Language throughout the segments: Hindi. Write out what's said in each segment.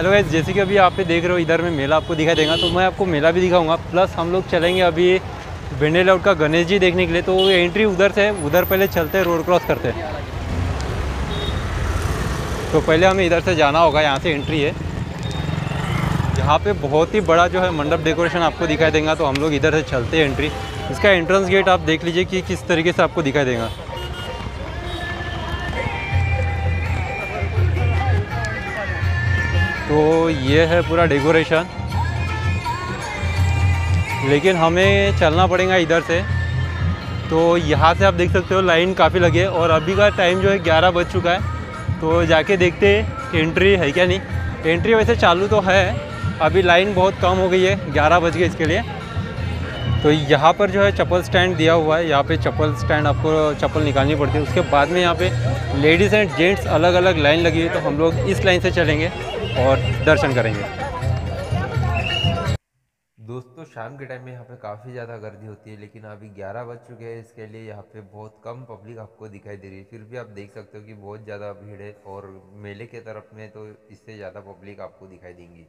हेलो गाइस जैसे कि अभी आप पे देख रहे हो, इधर में मेला आपको दिखाई देगा तो मैं आपको मेला भी दिखाऊँगा। प्लस हम लोग चलेंगे अभी भिंडे लाउट का गणेश जी देखने के लिए तो एंट्री उधर से, उधर पहले चलते हैं रोड क्रॉस करते हैं। तो पहले हमें इधर से जाना होगा, यहाँ से एंट्री है। यहाँ पे बहुत ही बड़ा जो है मंडप डेकोरेशन आपको दिखाई देगा तो हम लोग इधर से चलते हैं एंट्री इसका एंट्रेंस गेट आप देख लीजिए कि किस तरीके से आपको दिखाई देगा। तो ये है पूरा डेकोरेशन लेकिन हमें चलना पड़ेगा इधर से। तो यहाँ से आप देख सकते हो लाइन काफ़ी लगी है। और अभी का टाइम जो है, ग्यारह बज चुका है। तो जाके देखते एंट्री है क्या नहीं। एंट्री वैसे चालू तो है, अभी लाइन बहुत कम हो गई है, ग्यारह बज गए इसके लिए। तो यहाँ पर जो है, चप्पल स्टैंड दिया हुआ है। यहाँ पे चप्पल स्टैंड आपको चप्पल निकालनी पड़ती है। उसके बाद में यहाँ पे लेडीज़ एंड जेंट्स अलग अलग लाइन लगी हुई तो हम लोग इस लाइन से चलेंगे। और दर्शन करेंगे। दोस्तों, शाम के टाइम में यहाँ पे काफ़ी ज़्यादा गर्दी होती है, लेकिन अभी 11 बज चुके हैं, इसके लिए यहाँ पे बहुत कम पब्लिक आपको दिखाई दे रही है। फिर भी आप देख सकते हो कि बहुत ज़्यादा भीड़ है और मेले के तरफ़ में तो इससे ज़्यादा पब्लिक आपको दिखाई देंगी।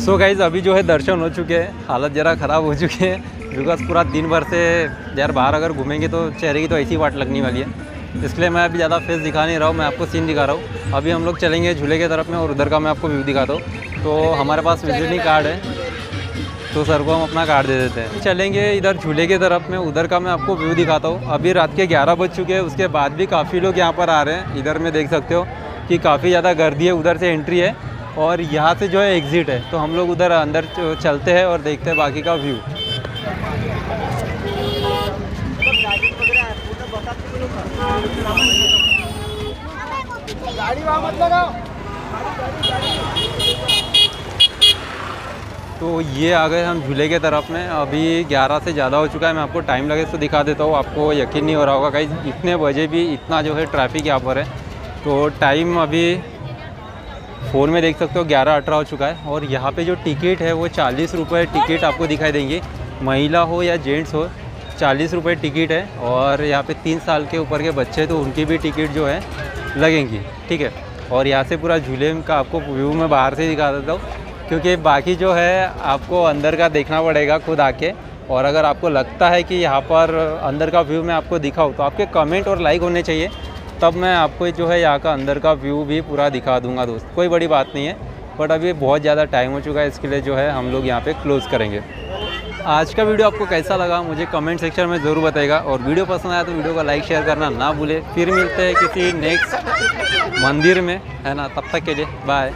सो गाइज़ अभी जो है दर्शन हो चुके हैं। हालत ज़रा ख़राब हो चुकी है बिकॉज़ पूरा दिन भर से यार बाहर अगर घूमेंगे तो चेहरे की तो ऐसी वाट लगने वाली है। इसलिए मैं अभी ज़्यादा फेस दिखा नहीं रहा हूँ, मैं आपको सीन दिखा रहा हूँ। अभी हम लोग चलेंगे झूले की तरफ़ में और उधर का मैं आपको व्यू दिखाता हूँ। तो हमारे पास विजिटिंग कार्ड है। तो सर को हम अपना कार्ड दे देते हैं। चलेंगे इधर झूले की तरफ़ में, उधर का मैं आपको व्यू दिखाता हूँ। अभी रात के 11 बज चुके हैं, उसके बाद भी काफ़ी लोग यहाँ पर आ रहे हैं। इधर में देख सकते हो कि काफ़ी ज़्यादा गर्दी है, उधर से एंट्री है। और यहाँ से जो है एग्ज़िट है। तो हम लोग उधर अंदर चलते हैं और देखते हैं बाकी का व्यू तो ये आ गए हम झूले के तरफ़ में। अभी 11 से ज़्यादा हो चुका है। मैं आपको टाइम लगे तो दिखा देता हूँ। आपको यकीन नहीं हो रहा होगा कहीं इतने बजे भी इतना जो है ट्रैफ़िक यहाँ पर है। तो टाइम अभी फ़ोन में देख सकते हो ग्यारह अठारह हो चुका है और यहाँ पे जो टिकट है वो चालीस रुपये टिकट आपको दिखाई देंगे। महिला हो या जेंट्स हो, चालीस रुपये टिकट है और यहाँ पे तीन साल के ऊपर के बच्चे तो उनकी भी टिकट जो है लगेंगी, ठीक है? और यहाँ से पूरा झूले का आपको व्यू मैं बाहर से दिखा देता हूँ, क्योंकि बाकी जो है आपको अंदर का देखना पड़ेगा खुद आके और अगर आपको लगता है कि यहाँ पर अंदर का व्यू मैं आपको दिखाऊँ तो आपके कमेंट और लाइक होने चाहिए। तब मैं आपको जो है यहाँ का अंदर का व्यू भी पूरा दिखा दूँगा दोस्त। कोई बड़ी बात नहीं है बट अभी बहुत ज़्यादा टाइम हो चुका है, इसके लिए जो है हम लोग यहाँ पे क्लोज़ करेंगे। आज का वीडियो आपको कैसा लगा, मुझे कमेंट सेक्शन में ज़रूर बताएगा और वीडियो पसंद आया तो वीडियो को लाइक शेयर करना ना भूले। फिर मिलते हैं किसी नेक्स्ट मंदिर में, है ना? तब तक के लिए बाय